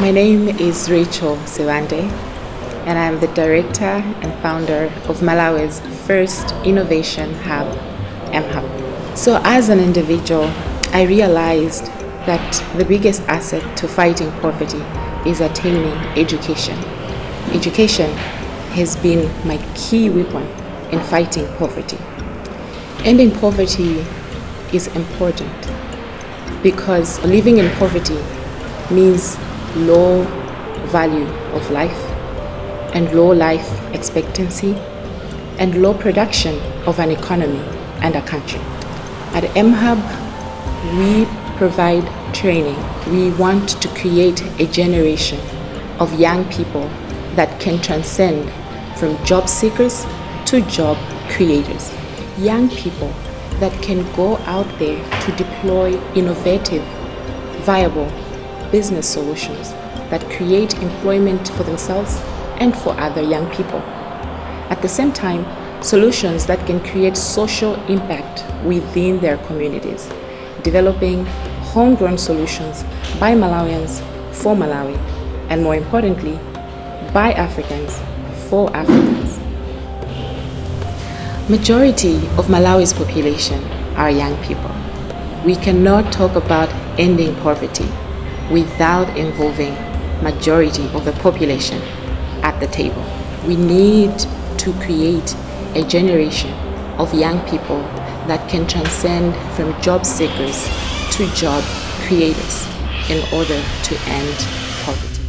My name is Rachel Sibande, and I'm the director and founder of Malawi's first innovation hub, MHub. So, as an individual, I realized that the biggest asset to fighting poverty is attaining education. Education has been my key weapon in fighting poverty. Ending poverty is important because living in poverty means low value of life and low life expectancy and low production of an economy and a country. At MHub, we provide training. We want to create a generation of young people that can transcend from job seekers to job creators. Young people that can go out there to deploy innovative, viable business solutions that create employment for themselves and for other young people. At the same time, solutions that can create social impact within their communities, developing homegrown solutions by Malawians for Malawi, and more importantly, by Africans for Africans. Majority of Malawi's population are young people. We cannot talk about ending poverty without involving majority of the population at the table. We need to create a generation of young people that can transcend from job seekers to job creators in order to end